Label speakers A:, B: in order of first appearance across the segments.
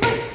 A: Yes.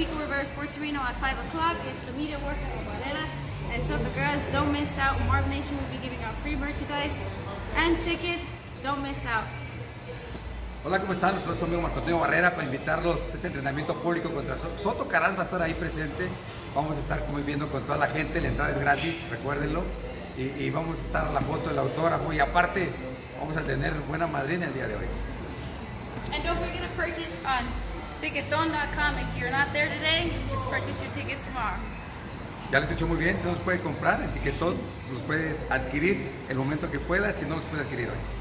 A: Pico Rivera Sports Arena at 5 o'clock. It's the media work at Barrera. And so the girls, don't miss out. Marv Nation will be giving out free merchandise and tickets. Don't miss out.
B: Hola, ¿cómo están? Nosotros somos amigo Marco Antonio Barrera para invitarlos a este entrenamiento público contra Soto. Caraz va a estar ahí presente. Vamos a estar conviviendo con toda la gente. La entrada es gratis, recuérdenlo. Y, y vamos a estar la foto, el autógrafo y aparte vamos a tener buena madrina el día de hoy.
A: And don't forget to purchase on ticketon.com. If you're not there today, just purchase your tickets tomorrow.
B: Ya lo escuchó muy bien, se nos puede comprar en Tiquetón, los puede adquirir el momento que pueda, si no los puede adquirir hoy.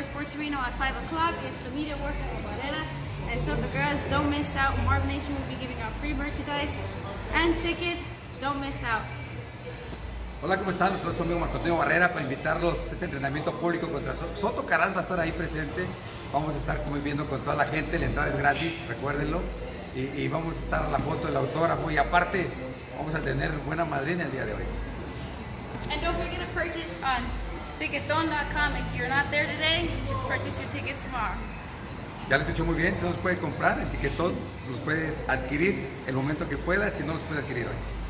A: Sports Arena at 5 o'clock. It's the media work at Barrera. And so the girls, don't miss out. Marv Nation will be giving out free merchandise and tickets. Don't miss out.
B: Hola, ¿cómo están? Nosotros somos Marco Antonio Barrera para invitarlos a este entrenamiento público contra Soto. Soto Caraz va a estar ahí presente. Vamos a estar conviviendo con toda la gente. La entrada es gratis, recuérdenlo. Y, y vamos a estar la foto, el autógrafo y aparte vamos a tener buena madrina el día de hoy.
A: And don't forget to purchase on ticketon.com. If you're not there today, just purchase your tickets tomorrow.
B: Ya lo escuchó muy bien, se nos puede comprar en Tiquetón, los puede adquirir el momento que pueda, si no los puede adquirir hoy.